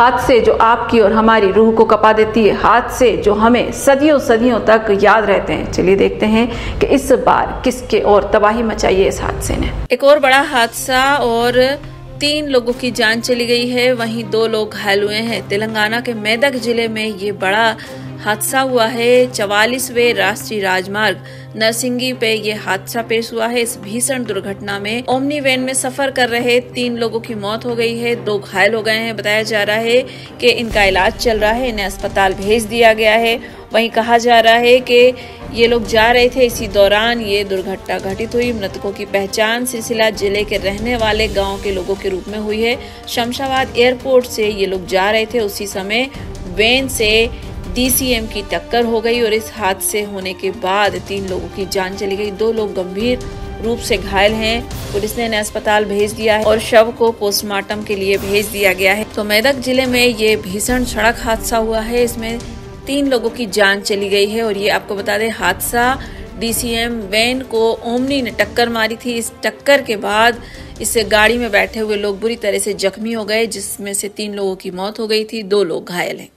हादसे जो आपकी और हमारी रूह को कपा देती है हादसे जो हमें सदियों सदियों तक याद रहते हैं। चलिए देखते हैं कि इस बार किसके और तबाही मचाई है इस हादसे ने। एक और बड़ा हादसा और तीन लोगों की जान चली गई है। वहीं दो लोग घायल हुए हैं। तेलंगाना के मेदक ज़िले में ये बड़ा हादसा हुआ है चवालीसवे राष्ट्रीय राजमार्ग नरसिंगी पे ये हादसा पेश हुआ है। इस भीषण दुर्घटना में ओमनी वैन में सफ़र कर रहे तीन लोगों की मौत हो गई है। दो घायल हो गए हैं। बताया जा रहा है कि इनका इलाज चल रहा है। इन्हें अस्पताल भेज दिया गया है। वहीं कहा जा रहा है कि ये लोग जा रहे थे। इसी दौरान ये दुर्घटना घटित हुई। मृतकों की पहचान सिलसिला ज़िले के रहने वाले गाँव के लोगों के रूप में हुई है। शमशाबाद एयरपोर्ट से ये लोग जा रहे थे। उसी समय वैन से डीसीएम की टक्कर हो गई और इस हादसे होने के बाद तीन लोगों की जान चली गई। दो लोग गंभीर रूप से घायल हैं। पुलिस ने इन्हें अस्पताल भेज दिया है और शव को पोस्टमार्टम के लिए भेज दिया गया है। तो मेदक ज़िले में ये भीषण सड़क हादसा हुआ है। इसमें तीन लोगों की जान चली गई है और ये आपको बता दें, हादसा डीसीएम वैन को ओमनी ने टक्कर मारी थी। इस टक्कर के बाद इस गाड़ी में बैठे हुए लोग बुरी तरह से जख्मी हो गए, जिसमें से तीन लोगों की मौत हो गई थी। दो लोग घायल हैं।